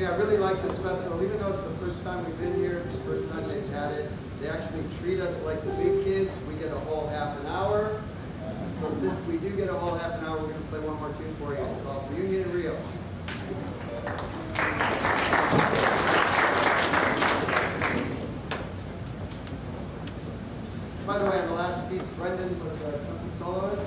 Yeah, I really like this festival. Even though it's the first time we've been here, it's the first time they've had it. They actually treat us like the big kids. We get a whole half an hour. So since we do get a whole half an hour, we're going to play one more tune for you. It's called Reunion in Rio. By the way, on the last piece, Brendan was a trumpet soloist.